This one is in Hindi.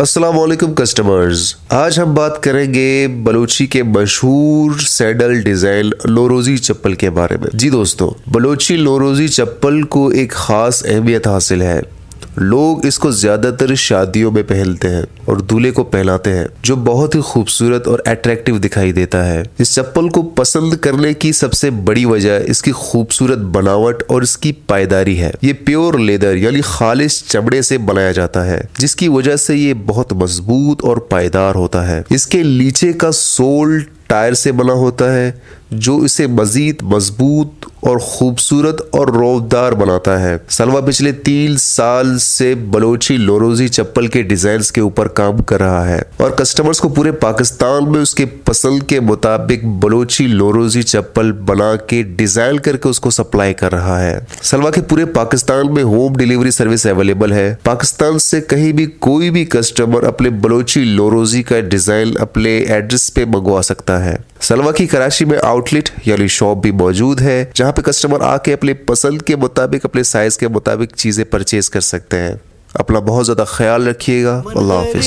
वालेकुम कस्टमर्स आज हम बात करेंगे बलोची के मशहूर सैडल डिज़ाइन लोरोजी चप्पल के बारे में। जी दोस्तों, बलोची लोरोजी चप्पल को एक खास अहमियत हासिल है। लोग इसको ज़्यादातर शादियों में पहनते हैं और दूल्हे को पहनाते हैं, जो बहुत ही खूबसूरत और अट्रैक्टिव दिखाई देता है। इस चप्पल को पसंद करने की सबसे बड़ी वजह इसकी खूबसूरत बनावट और इसकी पायदारी है। ये प्योर लेदर यानी खालिश चमड़े से बनाया जाता है, जिसकी वजह से ये बहुत मज़बूत और पायदार होता है। इसके नीचे का सोल टायर से बना होता है जो इसे मजीद, मज़बूत और खूबसूरत और रोबदार बनाता है। सलवा पिछले तीन साल से बलोची लोरोजी चप्पल के डिज़ाइन के ऊपर काम कर रहा है और कस्टमर्स को पूरे पाकिस्तान में उसके पसंद के मुताबिक बलोची लोरोजी चप्पल बना के डिज़ाइन करके उसको सप्लाई कर रहा है। सलवा के पूरे पाकिस्तान में होम डिलीवरी सर्विस अवेलेबल है। पाकिस्तान से कहीं भी कोई भी कस्टमर अपने बलोची लोरोजी का डिज़ाइन अपने एड्रेस पे मंगवा सकता है। सलवा की कराची में आउटलेट यानी शॉप भी मौजूद है, जहाँ पे कस्टमर आके अपने पसंद के मुताबिक, अपने साइज़ के मुताबिक चीज़ें परचेज कर सकते हैं। अपना बहुत ज़्यादा ख्याल रखिएगा। अल्लाह हाफिज।